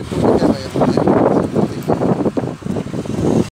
República de Valladolid.